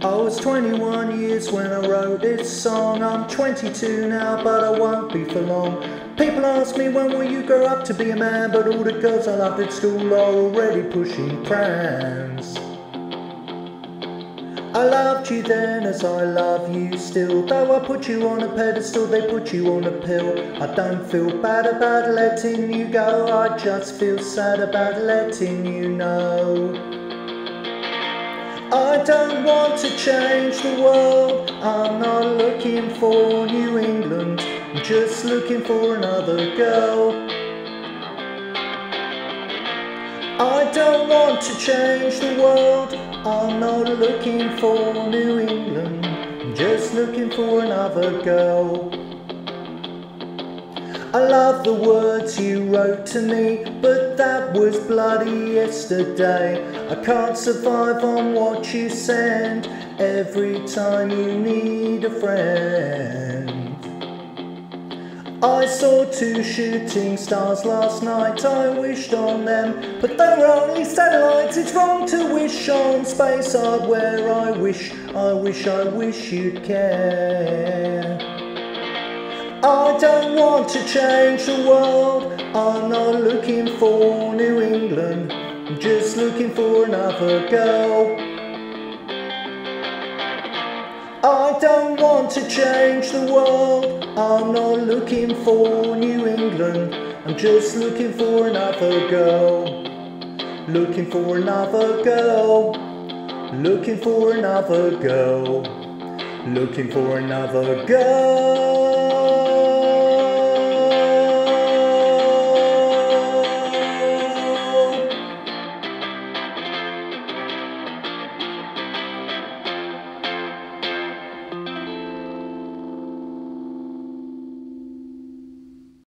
I was 21 years when I wrote this song. I'm 22 now, but I won't be for long. People ask me when will you grow up to be a man, but all the girls I loved at school are already pushing prams. I loved you then as I love you still. Though I put you on a pedestal, they put you on a pill. I don't feel bad about letting you go, I just feel sad about letting you know. I don't want to change the world. I'm not looking for New England. I'm just looking for another girl. I don't want to change the world. I'm not looking for New England. I'm just looking for another girl. I love the words you wrote to me, but that was bloody yesterday. I can't survive on what you send every time you need a friend. I saw two shooting stars last night, I wished on them, but they were only satellites. It's wrong to wish on space hardware. I wish, I wish, I wish you'd care. I don't want to change the world. I'm not looking for New England. I'm just looking for another girl. I don't want to change the world. I'm not looking for New England. I'm just looking for another girl. Looking for another girl. Looking for another girl. Looking for another girl.